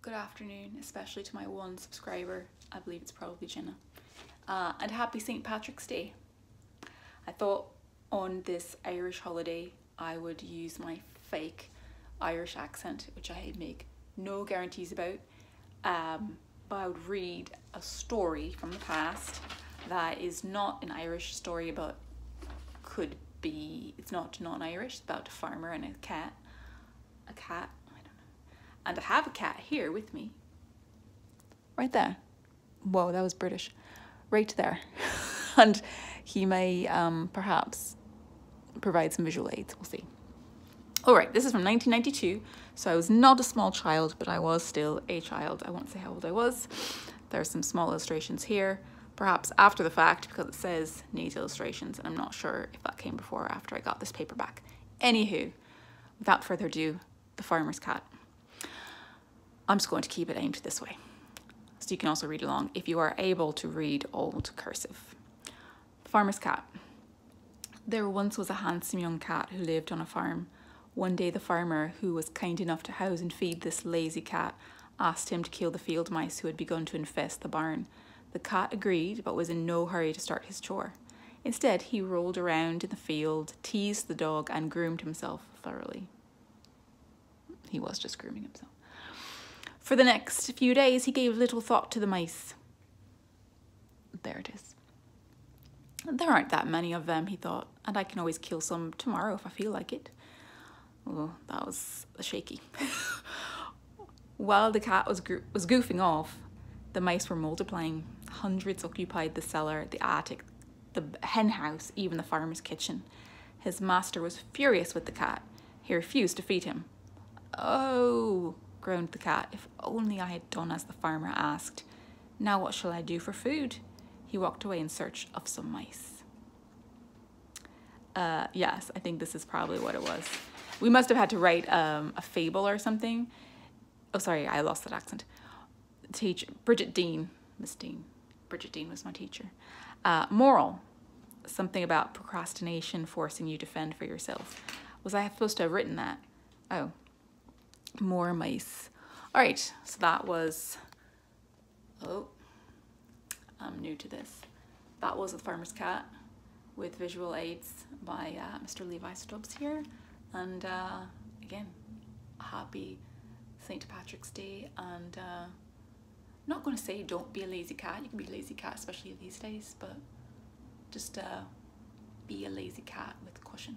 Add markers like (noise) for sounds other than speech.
Good afternoon, especially to my one subscriber. I believe it's probably Jenna. Uh, and happy St. Patrick's Day. I thought on this Irish holiday I would use my fake Irish accent, which I make no guarantees about. Um, but I would read a story from the past that is not an Irish story but could be, it's not non-Irish, it's about a farmer and a cat. A cat. And I have a cat here with me. Right there. Whoa, that was British. Right there. (laughs) and he may um, perhaps provide some visual aids, we'll see. All right, this is from 1992, so I was not a small child, but I was still a child. I won't say how old I was. There are some small illustrations here, perhaps after the fact, because it says neat illustrations, and I'm not sure if that came before or after I got this paperback. Anywho, without further ado, The Farmer's Cat. I'm just going to keep it aimed this way, so you can also read along if you are able to read old cursive. Farmer's Cat. There once was a handsome young cat who lived on a farm. One day the farmer, who was kind enough to house and feed this lazy cat, asked him to kill the field mice who had begun to infest the barn. The cat agreed, but was in no hurry to start his chore. Instead, he rolled around in the field, teased the dog, and groomed himself thoroughly. He was just grooming himself. For the next few days, he gave little thought to the mice. There it is. There aren't that many of them, he thought, and I can always kill some tomorrow if I feel like it. Oh, that was shaky. (laughs) While the cat was, was goofing off, the mice were multiplying. Hundreds occupied the cellar, the attic, the hen house, even the farmer's kitchen. His master was furious with the cat. He refused to feed him. Oh, groaned the cat, if only I had done as the farmer asked. Now what shall I do for food? He walked away in search of some mice. Uh, yes, I think this is probably what it was. We must have had to write um, a fable or something. Oh, sorry, I lost that accent. Teach Bridget Dean, Miss Dean. Bridget Dean was my teacher. Uh, moral, something about procrastination forcing you to fend for yourself. Was I supposed to have written that? Oh, more mice. All right, so that was, oh, I'm new to this. That was The Farmer's Cat with visual aids by uh, Mr. Levi Stubbs here. And uh, again, happy St. Patrick's Day. And uh, I'm not going to say don't be a lazy cat. You can be a lazy cat, especially these days, but just uh, be a lazy cat with cushion.